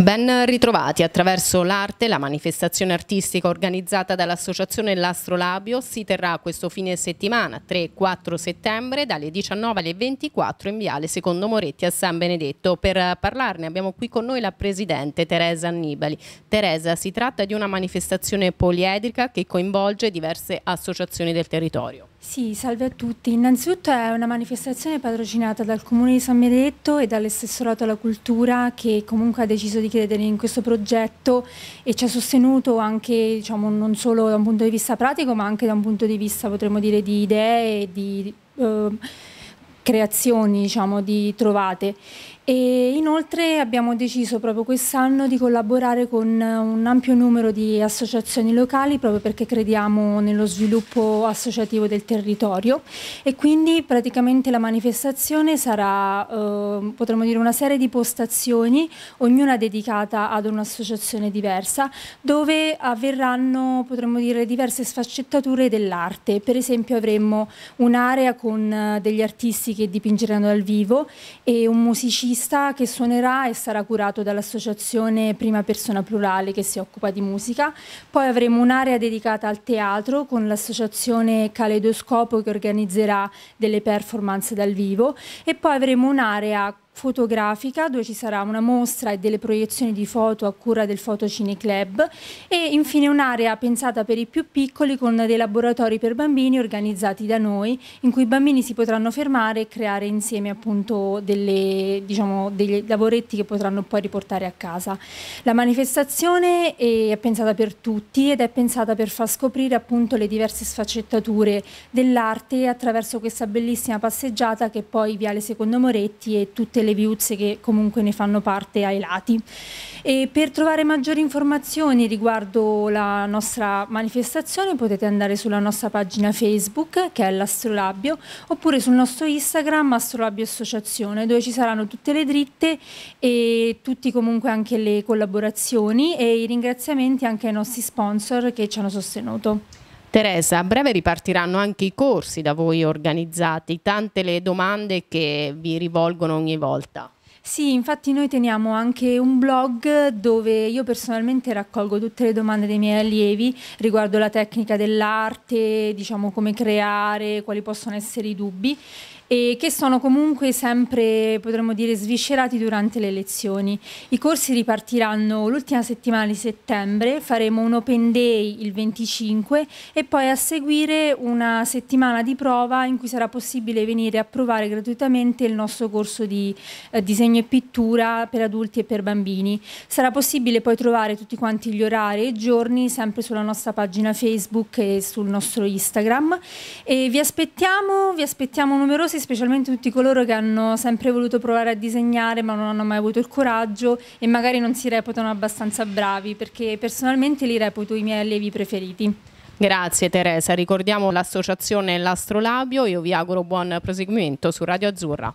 Ben ritrovati attraverso l'arte, la manifestazione artistica organizzata dall'Associazione L'Astrolabio si terrà questo fine settimana 3-4 settembre dalle 19 alle 24 in Viale Secondo Moretti a San Benedetto. Per parlarne abbiamo qui con noi la Presidente Teresa Annibali. Teresa, si tratta di una manifestazione poliedrica che coinvolge diverse associazioni del territorio. Sì, salve a tutti. Innanzitutto è una manifestazione patrocinata dal Comune di San Benedetto e dall'Assessorato alla Cultura che comunque ha deciso di credere in questo progetto e ci ha sostenuto anche diciamo, non solo da un punto di vista pratico ma anche da un punto di vista potremmo dire di idee e di eh, creazioni diciamo, di trovate e inoltre abbiamo deciso proprio quest'anno di collaborare con un ampio numero di associazioni locali proprio perché crediamo nello sviluppo associativo del territorio. E quindi praticamente la manifestazione sarà eh, potremmo dire una serie di postazioni ognuna dedicata ad un'associazione diversa dove avverranno potremmo dire diverse sfaccettature dell'arte. Per esempio avremo un'area con eh, degli artisti che dipingeranno dal vivo e un musicista artista che suonerà e sarà curato dall'associazione Prima Persona Plurale che si occupa di musica. Poi avremo un'area dedicata al teatro con l'associazione Caleidoscopo che organizzerà delle performance dal vivo e poi avremo un'area fotografica dove ci sarà una mostra e delle proiezioni di foto a cura del Fotocine Club e infine un'area pensata per i più piccoli con dei laboratori per bambini organizzati da noi in cui i bambini si potranno fermare e creare insieme appunto delle, diciamo, degli lavoretti che potranno poi riportare a casa. La manifestazione è pensata per tutti ed è pensata per far scoprire appunto le diverse sfaccettature dell'arte attraverso questa bellissima passeggiata che poi Viale Secondo Moretti e tutte le le viuzze che comunque ne fanno parte ai lati. E per trovare maggiori informazioni riguardo la nostra manifestazione potete andare sulla nostra pagina Facebook che è l'Astrolabio oppure sul nostro Instagram Astrolabio Associazione dove ci saranno tutte le dritte e tutti comunque anche le collaborazioni e i ringraziamenti anche ai nostri sponsor che ci hanno sostenuto. Teresa, a breve ripartiranno anche i corsi da voi organizzati, tante le domande che vi rivolgono ogni volta. Sì, infatti noi teniamo anche un blog dove io personalmente raccolgo tutte le domande dei miei allievi riguardo la tecnica dell'arte, diciamo come creare, quali possono essere i dubbi e che sono comunque sempre, potremmo dire, sviscerati durante le lezioni. I corsi ripartiranno l'ultima settimana di settembre, faremo un open day il 25 e poi a seguire una settimana di prova in cui sarà possibile venire a provare gratuitamente il nostro corso di eh, disegno e pittura per adulti e per bambini. Sarà possibile poi trovare tutti quanti gli orari e i giorni sempre sulla nostra pagina Facebook e sul nostro Instagram e vi aspettiamo, vi aspettiamo numerosi specialmente tutti coloro che hanno sempre voluto provare a disegnare ma non hanno mai avuto il coraggio e magari non si reputano abbastanza bravi, perché personalmente li reputo i miei allievi preferiti. Grazie Teresa, ricordiamo l'associazione L'Astrolabio, io vi auguro buon proseguimento su Radio Azzurra.